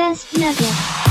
Best Nugget.